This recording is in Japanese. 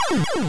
you